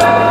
Bye.